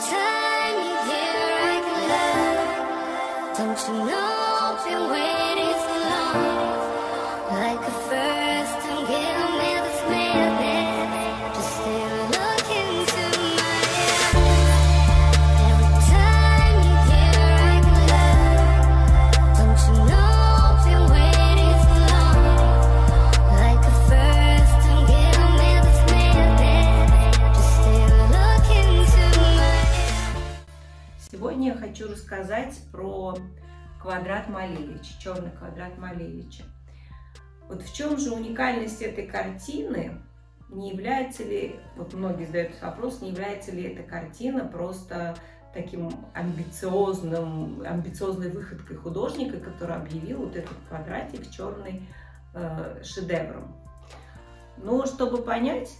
time you're here, I can love. Don't you know I've been waiting so long? Like a first квадрат Малевича, черный квадрат Малевича. Вот в чем же уникальность этой картины? Не является ли, вот многие задают вопрос, не является ли эта картина просто таким амбициозным, амбициозной выходкой художника, который объявил вот этот квадратик черный э, шедевром. Но чтобы понять,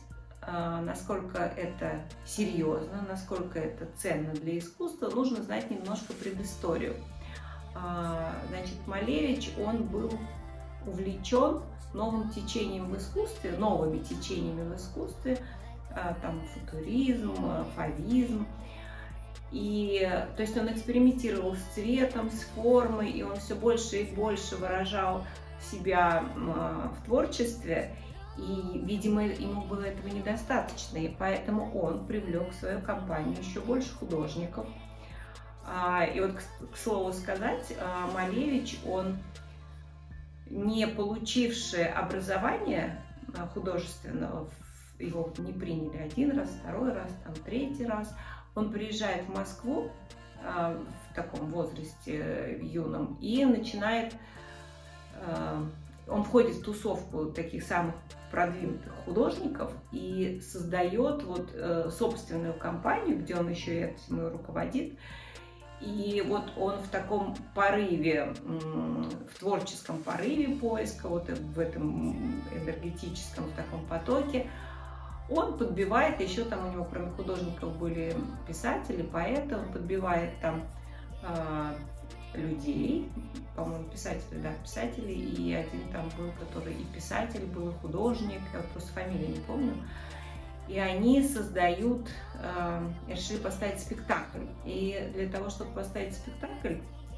а, насколько это серьезно, насколько это ценно для искусства, нужно знать немножко предысторию. А, Значит, Малевич, он был увлечен новым течением в искусстве, новыми течениями в искусстве, а, там футуризм, фавизм. И, то есть он экспериментировал с цветом, с формой, и он все больше и больше выражал себя в творчестве. И, видимо, ему было этого недостаточно, и поэтому он привлек в свою компанию еще больше художников. А, И вот, к- слову сказать, а, Малевич, он не получивший образование а, художественного, его не приняли один раз, второй раз, там, третий раз, он приезжает в Москву в таком возрасте э, юном и начинает, он входит в тусовку таких самых продвинутых художников и создает вот э, собственную компанию, где он еще и этим руководит. И вот он в таком порыве, в творческом порыве поиска, вот в этом энергетическом в таком потоке, он подбивает, еще там у него кроме художников были писатели, поэты, он подбивает там а, людей, по-моему, писатели, да, писатели, и один там был, который и писатель был, и художник, я просто фамилию не помню. И они создают, э, решили поставить спектакль. И для того, чтобы поставить спектакль,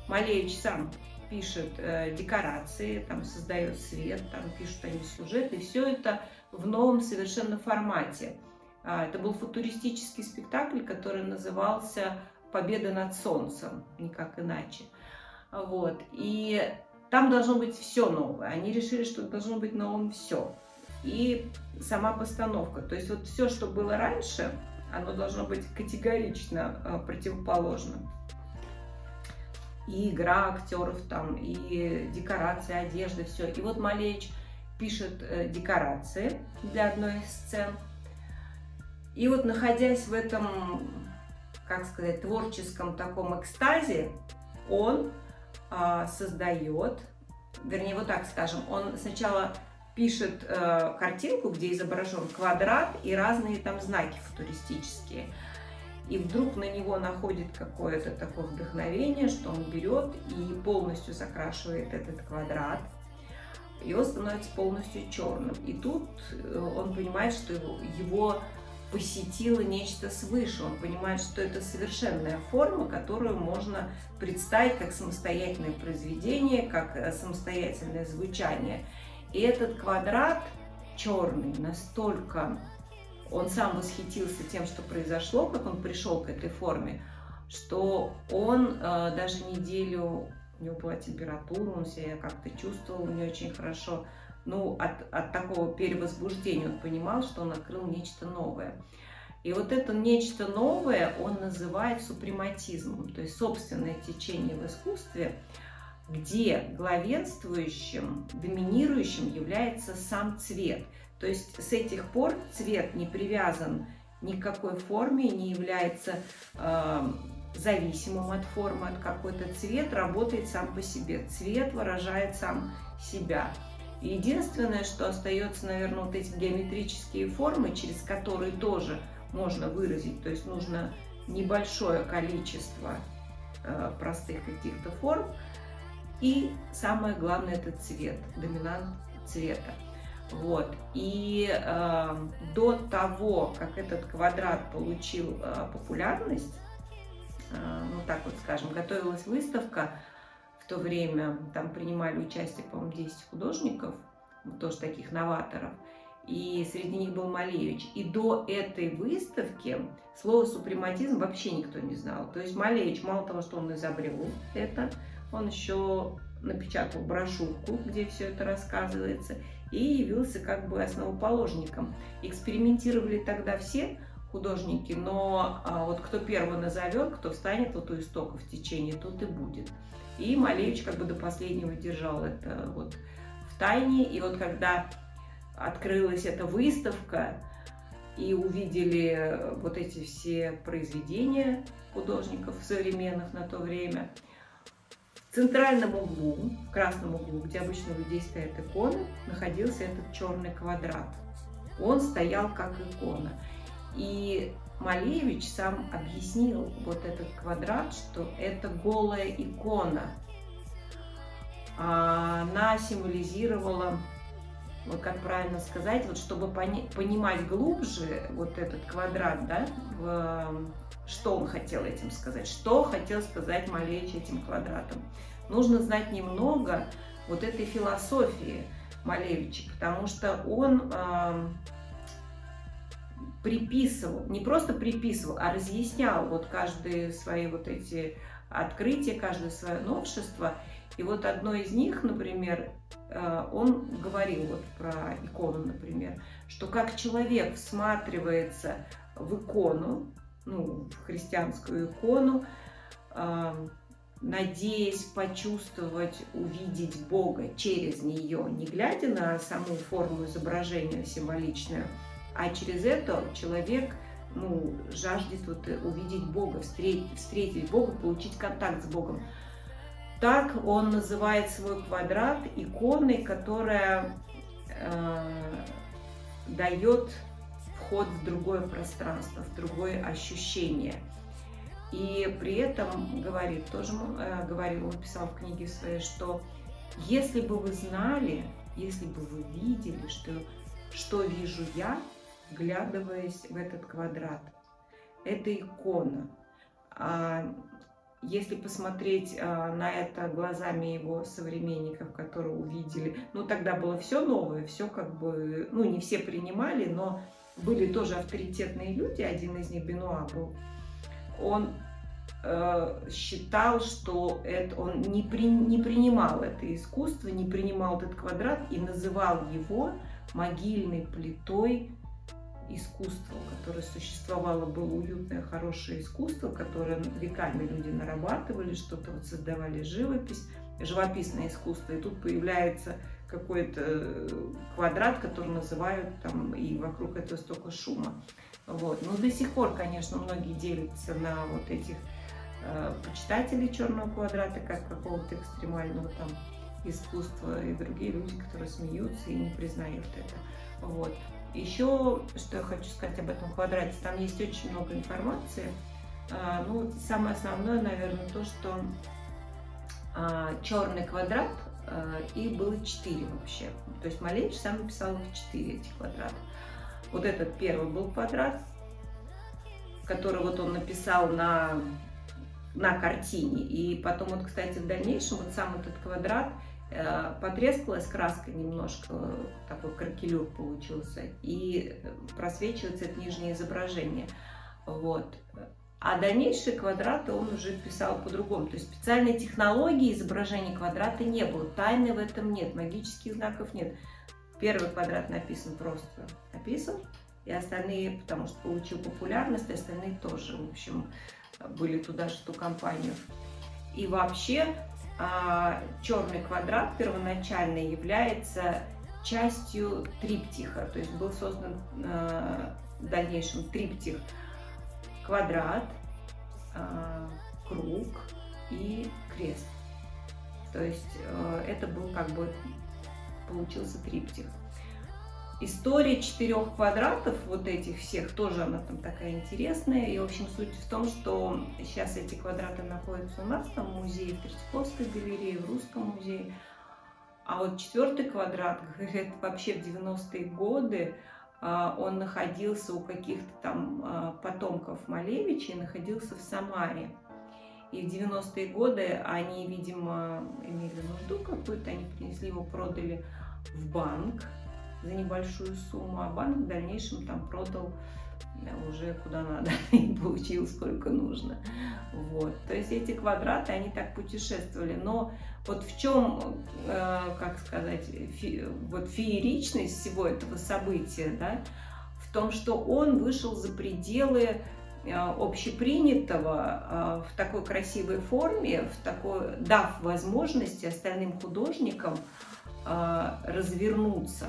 Малевич сам пишет э, декорации, там создает свет, там пишут они сюжет, и все это в новом совершенно формате. А, Это был футуристический спектакль, который назывался «Победа над солнцем», никак иначе. Вот. И там должно быть все новое. Они решили, что должно быть новым все. И сама постановка. То есть вот все, что было раньше, оно должно быть категорично э, противоположно. И игра актеров там, и декорации, одежда, все. И вот Малевич пишет э, декорации для одной из сцен. И вот находясь в этом, как сказать, творческом таком экстазе, он а, создает, вернее, вот так скажем, он сначала пишет э, картинку, где изображен квадрат и разные там знаки футуристические. И вдруг на него находит какое-то такое вдохновение, что он берет и полностью закрашивает этот квадрат. И он становится полностью черным. И тут э, он понимает, что его, его посетило нечто свыше. Он понимает, что это совершенная форма, которую можно представить как самостоятельное произведение, как э, самостоятельное звучание. И этот квадрат черный настолько, он сам восхитился тем, что произошло, как он пришел к этой форме, что он э, даже неделю, у него была температура, он себя как-то чувствовал не очень хорошо, ну, от, от такого перевозбуждения он понимал, что он открыл нечто новое. И вот это нечто новое он называет супрематизмом, то есть собственное течение в искусстве, где главенствующим, доминирующим является сам цвет. То есть с этих пор цвет не привязан ни к какой форме, не является э, зависимым от формы, от какой-то цвет, работает сам по себе. Цвет выражает сам себя. Единственное, что остается, наверное, вот эти геометрические формы, через которые тоже можно выразить, то есть нужно небольшое количество э, простых каких-то форм, и самое главное это цвет, доминант цвета. Вот. И э, до того, как этот квадрат получил э, популярность, ну так вот скажем, готовилась выставка в то время, там принимали участие, по-моему, 10 художников, тоже таких новаторов, и среди них был Малевич. И до этой выставки слово супрематизм вообще никто не знал. То есть Малевич, мало того, что он изобрел это, он еще напечатал брошюрку, где все это рассказывается, и явился как бы основоположником. Экспериментировали тогда все художники, но а, вот кто первого назовет, кто встанет вот у истоков течения, тот и будет. И Малевич как бы до последнего держал это вот в тайне. И вот когда открылась эта выставка, и увидели вот эти все произведения художников современных на то время. В центральном углу, в красном углу, где обычно у людей стоят иконы, находился этот черный квадрат. Он стоял как икона. И Малевич сам объяснил вот этот квадрат, что это голая икона. Она символизировала вот как правильно сказать, вот чтобы пони понимать глубже вот этот квадрат, да, в, что он хотел этим сказать, что хотел сказать Малевич этим квадратом. Нужно знать немного вот этой философии Малевича, потому что он э, приписывал, не просто приписывал, а разъяснял вот каждые свои вот эти открытия, каждое свое новшество. И вот одно из них, например, э, он говорил вот про икону, например, что как человек всматривается в икону, ну, в христианскую икону, э, надеясь почувствовать, увидеть Бога через нее, не глядя на саму форму изображения символичную, а через это человек ну, жаждет вот увидеть Бога, встретить, встретить Бога, получить контакт с Богом. Так он называет свой квадрат иконой, которая э, дает вход в другое пространство, в другое ощущение. И при этом говорит, тоже э, говорил, он писал в книге своей, что если бы вы знали, если бы вы видели, что, что вижу я, вглядываясь в этот квадрат, это икона. А если посмотреть а, на это глазами его современников, которые увидели, ну тогда было все новое, все как бы, ну не все принимали, но были тоже авторитетные люди, один из них Бенуа был, он э, считал, что это, он не, при, не принимал это искусство, не принимал этот квадрат и называл его могильной плитой искусство, которое существовало, было уютное, хорошее искусство, которое веками люди нарабатывали, что-то вот создавали живопись, живописное искусство, и тут появляется какой-то э, квадрат, который называют там, и вокруг этого столько шума. Вот. Но до сих пор, конечно, многие делятся на вот этих э, почитателей черного квадрата, как какого-то экстремального там искусства, и другие люди, которые смеются и не признают это. Вот. Еще, что я хочу сказать об этом квадрате, там есть очень много информации. А, ну, самое основное, наверное, то, что а, черный квадрат, а, их было четыре вообще. То есть Малевич сам написал их четыре, эти квадрата. Вот этот первый был квадрат, который вот он написал на, на картине. И потом вот, кстати, в дальнейшем вот сам этот квадрат – потрескалась краска немножко, такой кракелюр получился, и просвечивается это нижнее изображение. Вот. А дальнейшие квадраты он уже писал по-другому. То есть специальной технологии изображения квадрата не было. Тайны в этом нет, магических знаков нет. Первый квадрат написан просто. Написан, и остальные, потому что получил популярность, остальные тоже, в общем, были туда же ту компанию. И вообще черный квадрат первоначально является частью триптиха, то есть был создан а, в дальнейшем триптих квадрат, а, круг и крест. То есть это был как бы получился триптих. История четырех квадратов, вот этих всех, тоже она там такая интересная. И, в общем, суть в том, что сейчас эти квадраты находятся у нас там в музее, в Третьяковской галерее, в Русском музее. А вот четвертый квадрат, говорят, вообще в 90-е годы а, он находился у каких-то там а, потомков Малевича и находился в Самаре. И в 90-е годы они, видимо, имели нужду какую-то, они принесли его, продали в банк за небольшую сумму, а банк в дальнейшем там продал уже куда надо и получил сколько нужно. Вот. То есть эти квадраты, они так путешествовали. Но вот в чем, э, как сказать, фи, вот фееричность всего этого события, да, в том, что он вышел за пределы э, общепринятого э, в такой красивой форме, в такой, дав возможности остальным художникам развернуться.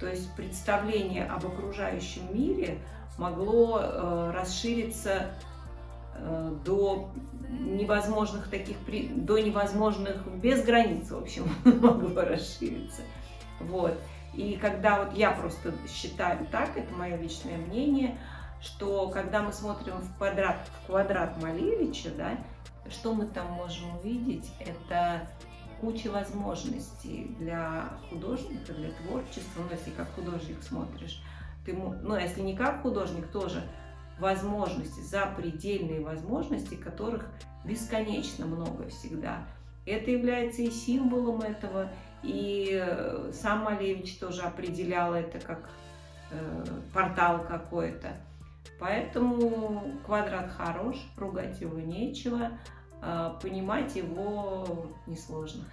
То есть представление об окружающем мире – могло э, расшириться э, до невозможных таких, до невозможных, без границ, в общем, могло расшириться. Вот. И когда вот я просто считаю так, это мое личное мнение, что когда мы смотрим в квадрат, в квадрат Малевича, да, что мы там можем увидеть, это куча возможностей для художника, для творчества, ну, если как художник смотришь, ты, ну, если не как художник, тоже возможности, запредельные возможности, которых бесконечно много всегда. Это является и символом этого, и э, сам Малевич тоже определял это как э, портал какой-то. Поэтому квадрат хорош, ругать его нечего, понимать его несложно.